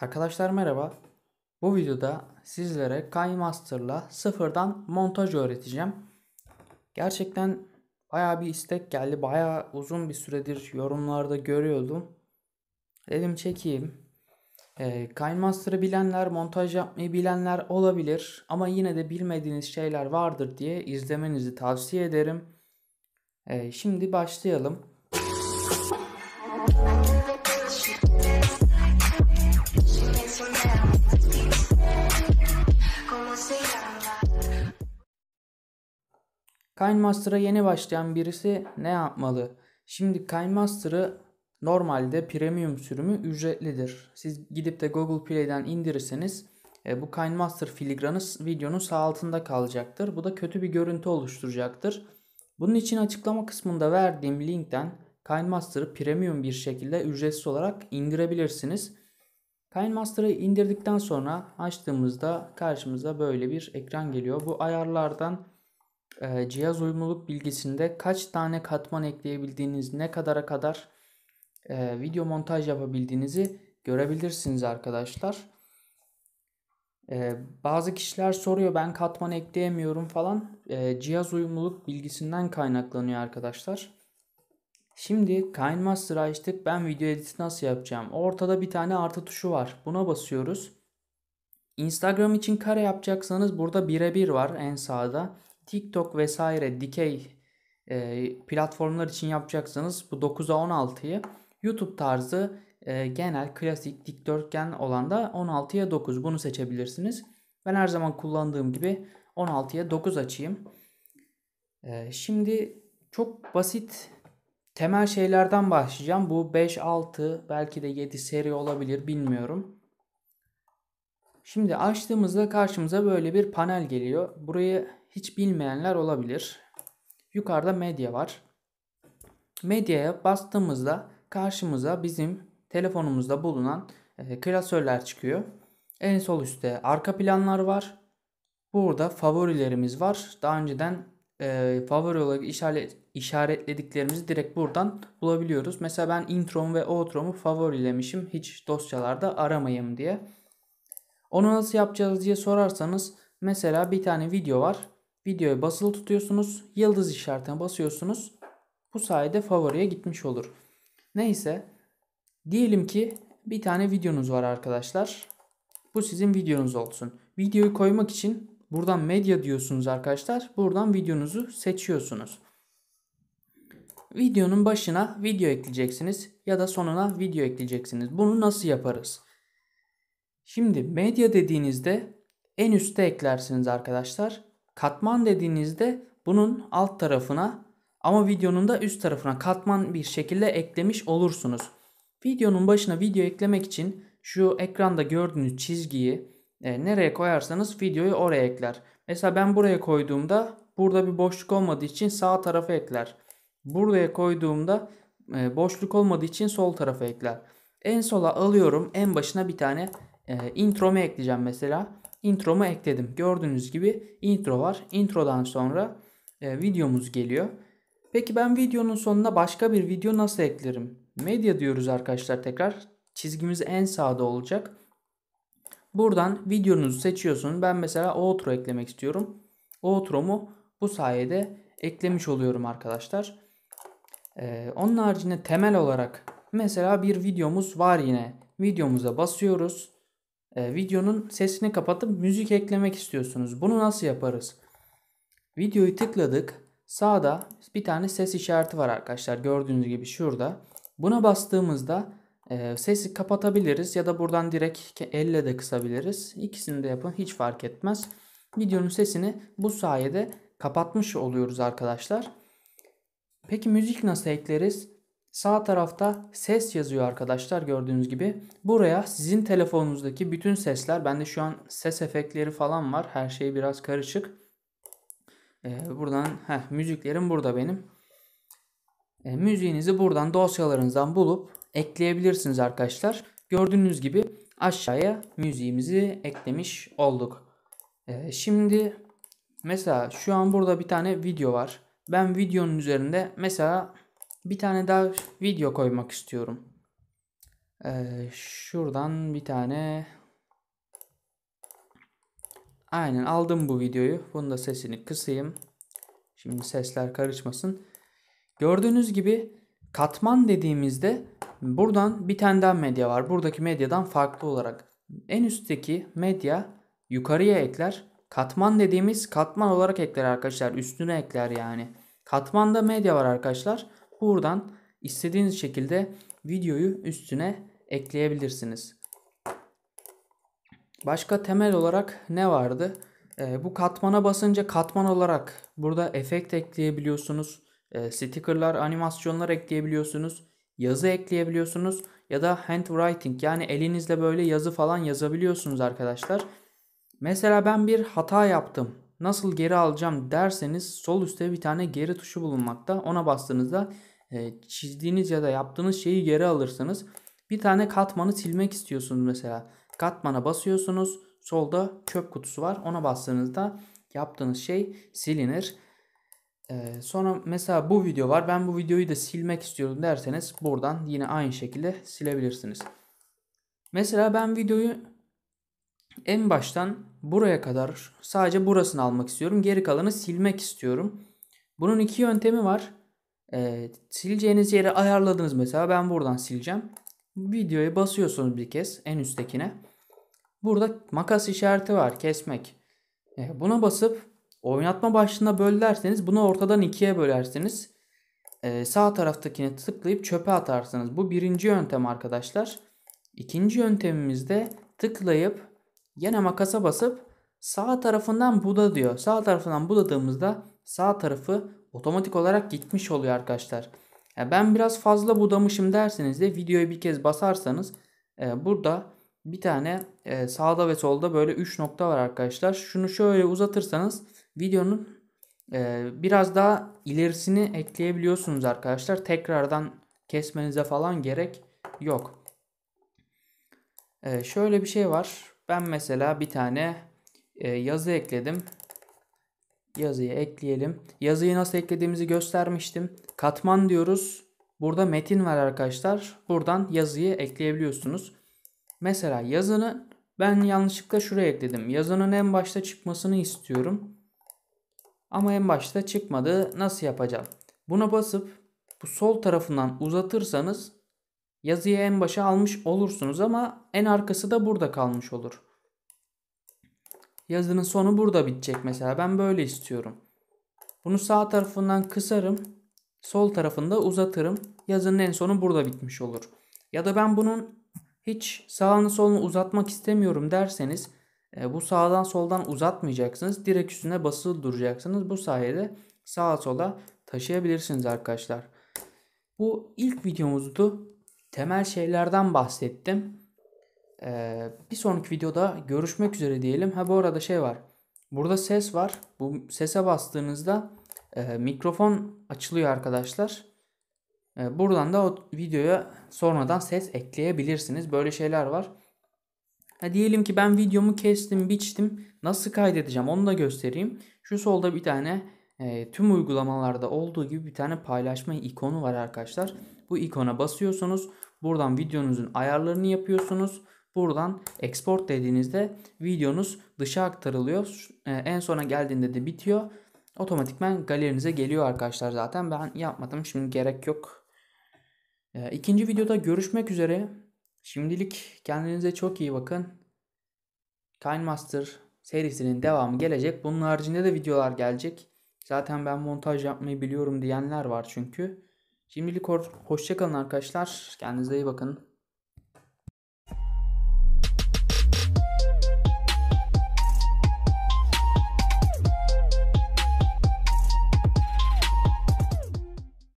Arkadaşlar merhaba. Bu videoda sizlere KineMaster'la sıfırdan montaj öğreteceğim. Gerçekten baya bir istek geldi. Baya uzun bir süredir yorumlarda görüyordum. Dedim çekeyim. Ee, KineMaster'ı bilenler, montaj yapmayı bilenler olabilir. Ama yine de bilmediğiniz şeyler vardır diye izlemenizi tavsiye ederim. Ee, şimdi başlayalım. KineMaster'a yeni başlayan birisi ne yapmalı? Şimdi KineMaster'ı normalde premium sürümü ücretlidir. Siz gidip de Google Play'den indirirseniz e, bu KineMaster filigranı videonun sağ altında kalacaktır. Bu da kötü bir görüntü oluşturacaktır. Bunun için açıklama kısmında verdiğim linkten KineMaster'ı premium bir şekilde ücretsiz olarak indirebilirsiniz. KineMaster'ı indirdikten sonra açtığımızda karşımıza böyle bir ekran geliyor. Bu ayarlardan e, cihaz uyumluluk bilgisinde kaç tane katman ekleyebildiğiniz, ne kadara kadar e, video montaj yapabildiğinizi görebilirsiniz arkadaşlar. E, bazı kişiler soruyor ben katman ekleyemiyorum falan. E, cihaz uyumluluk bilgisinden kaynaklanıyor arkadaşlar. Şimdi KineMaster'ı açtık. Ben video editi nasıl yapacağım? Ortada bir tane artı tuşu var. Buna basıyoruz. Instagram için kare yapacaksanız burada birebir var en sağda. TikTok vesaire dikey e, platformlar için yapacaksanız bu 9'a 16'yı YouTube tarzı e, genel klasik dikdörtgen olan da 16'ya 9 bunu seçebilirsiniz. Ben her zaman kullandığım gibi 16'ya 9 açayım. E, şimdi çok basit temel şeylerden başlayacağım. Bu 5, 6 belki de 7 seri olabilir bilmiyorum. Şimdi açtığımızda karşımıza böyle bir panel geliyor. Burayı hiç bilmeyenler olabilir. Yukarıda medya var. Medyaya bastığımızda karşımıza bizim telefonumuzda bulunan e, klasörler çıkıyor. En sol üstte arka planlar var. Burada favorilerimiz var. Daha önceden e, favori olarak işaret, işaretlediklerimizi direkt buradan bulabiliyoruz. Mesela ben intromu ve outromu favorilemişim. Hiç dosyalarda aramayayım diye. Onu nasıl yapacağız diye sorarsanız mesela bir tane video var. Videoyu basılı tutuyorsunuz. Yıldız işaretine basıyorsunuz. Bu sayede favoriye gitmiş olur. Neyse. Diyelim ki bir tane videonuz var arkadaşlar. Bu sizin videonuz olsun. Videoyu koymak için buradan medya diyorsunuz arkadaşlar. Buradan videonuzu seçiyorsunuz. Videonun başına video ekleyeceksiniz ya da sonuna video ekleyeceksiniz. Bunu nasıl yaparız? Şimdi medya dediğinizde en üste eklersiniz arkadaşlar. Katman dediğinizde bunun alt tarafına ama videonun da üst tarafına katman bir şekilde eklemiş olursunuz. Videonun başına video eklemek için şu ekranda gördüğünüz çizgiyi e, nereye koyarsanız videoyu oraya ekler. Mesela ben buraya koyduğumda burada bir boşluk olmadığı için sağ tarafa ekler. Buraya koyduğumda e, boşluk olmadığı için sol tarafa ekler. En sola alıyorum. En başına bir tane e, intromu ekleyeceğim mesela. Intromu ekledim. Gördüğünüz gibi intro var. Introdan sonra e, videomuz geliyor. Peki ben videonun sonuna başka bir video nasıl eklerim? Medya diyoruz arkadaşlar tekrar. Çizgimiz en sağda olacak. Buradan videonuzu seçiyorsun. Ben mesela outro eklemek istiyorum. Outro'mu bu sayede eklemiş oluyorum arkadaşlar. Ee, onun haricinde temel olarak mesela bir videomuz var yine. Videomuza basıyoruz. Ee, videonun sesini kapatıp müzik eklemek istiyorsunuz. Bunu nasıl yaparız? Videoyu tıkladık. Sağda bir tane ses işareti var arkadaşlar. Gördüğünüz gibi şurada. Buna bastığımızda e, sesi kapatabiliriz ya da buradan direkt elle de kısabiliriz. İkisini de yapın hiç fark etmez. Videonun sesini bu sayede kapatmış oluyoruz arkadaşlar. Peki müzik nasıl ekleriz? Sağ tarafta ses yazıyor arkadaşlar gördüğünüz gibi. Buraya sizin telefonunuzdaki bütün sesler, bende şu an ses efektleri falan var. Her şey biraz karışık. Ee, buradan heh, müziklerim burada benim. Ee, müziğinizi buradan dosyalarınızdan bulup ekleyebilirsiniz arkadaşlar. Gördüğünüz gibi aşağıya müziğimizi eklemiş olduk. Ee, şimdi mesela şu an burada bir tane video var. Ben videonun üzerinde mesela bir tane daha video koymak istiyorum. Ee, şuradan bir tane Aynen aldım bu videoyu. Bunun da sesini kısayım. Şimdi sesler karışmasın. Gördüğünüz gibi katman dediğimizde buradan bir tane daha medya var. Buradaki medyadan farklı olarak. En üstteki medya yukarıya ekler. Katman dediğimiz katman olarak ekler arkadaşlar. Üstüne ekler yani. Katmanda medya var arkadaşlar. Buradan istediğiniz şekilde videoyu üstüne ekleyebilirsiniz. Başka temel olarak ne vardı? Ee, bu katmana basınca katman olarak burada efekt ekleyebiliyorsunuz. E, stickerlar, animasyonlar ekleyebiliyorsunuz. Yazı ekleyebiliyorsunuz. Ya da handwriting yani elinizle böyle yazı falan yazabiliyorsunuz arkadaşlar. Mesela ben bir hata yaptım. Nasıl geri alacağım derseniz sol üstte bir tane geri tuşu bulunmakta. Ona bastığınızda e, çizdiğiniz ya da yaptığınız şeyi geri alırsınız. Bir tane katmanı silmek istiyorsunuz mesela. Katmana basıyorsunuz. Solda çöp kutusu var. Ona bastığınızda yaptığınız şey silinir. Ee, sonra mesela bu video var. Ben bu videoyu da silmek istiyorum derseniz buradan yine aynı şekilde silebilirsiniz. Mesela ben videoyu en baştan buraya kadar sadece burasını almak istiyorum. Geri kalanı silmek istiyorum. Bunun iki yöntemi var. Ee, sileceğiniz yeri ayarladınız mesela. Ben buradan sileceğim. Videoya basıyorsunuz bir kez en üsttekine. Burada makas işareti var kesmek. Ee, buna basıp oynatma başlığına böl derseniz bunu ortadan ikiye bölersiniz. Ee, sağ taraftakine tıklayıp çöpe atarsınız. Bu birinci yöntem arkadaşlar. İkinci yöntemimizde tıklayıp yine makasa basıp sağ tarafından buda diyor. Sağ tarafından budadığımızda sağ tarafı otomatik olarak gitmiş oluyor arkadaşlar. Yani ben biraz fazla budamışım derseniz de videoyu bir kez basarsanız e, burada bir tane e, sağda ve solda böyle 3 nokta var arkadaşlar. Şunu şöyle uzatırsanız videonun e, biraz daha ilerisini ekleyebiliyorsunuz arkadaşlar. Tekrardan kesmenize falan gerek yok. E, şöyle bir şey var. Ben mesela bir tane e, yazı ekledim. Yazıyı ekleyelim. Yazıyı nasıl eklediğimizi göstermiştim. Katman diyoruz. Burada metin var arkadaşlar. Buradan yazıyı ekleyebiliyorsunuz. Mesela yazını ben yanlışlıkla şuraya ekledim. Yazının en başta çıkmasını istiyorum. Ama en başta çıkmadı. Nasıl yapacağım? Buna basıp bu sol tarafından uzatırsanız yazıyı en başa almış olursunuz ama en arkası da burada kalmış olur. Yazının sonu burada bitecek mesela. Ben böyle istiyorum. Bunu sağ tarafından kısarım. Sol tarafında uzatırım. Yazının en sonu burada bitmiş olur. Ya da ben bunun hiç sağını solunu uzatmak istemiyorum derseniz e, bu sağdan soldan uzatmayacaksınız. Direkt üstüne basılı duracaksınız. Bu sayede sağa sola taşıyabilirsiniz arkadaşlar. Bu ilk videomuzdu. Temel şeylerden bahsettim. Ee, bir sonraki videoda görüşmek üzere diyelim. Ha bu arada şey var. Burada ses var. Bu sese bastığınızda e, mikrofon açılıyor arkadaşlar. E, buradan da o videoya sonradan ses ekleyebilirsiniz. Böyle şeyler var. Ha, diyelim ki ben videomu kestim, biçtim. Nasıl kaydedeceğim onu da göstereyim. Şu solda bir tane e, tüm uygulamalarda olduğu gibi bir tane paylaşma ikonu var arkadaşlar. Bu ikona basıyorsunuz. Buradan videonuzun ayarlarını yapıyorsunuz. Buradan export dediğinizde videonuz dışa aktarılıyor. E, en sona geldiğinde de bitiyor. Otomatikman galerinize geliyor arkadaşlar zaten. Ben yapmadım. Şimdi gerek yok. E, ikinci videoda görüşmek üzere. Şimdilik kendinize çok iyi bakın. Kindmaster serisinin devamı gelecek. Bunun haricinde de videolar gelecek. Zaten ben montaj yapmayı biliyorum diyenler var çünkü. Şimdilik hoşçakalın arkadaşlar. Kendinize iyi bakın.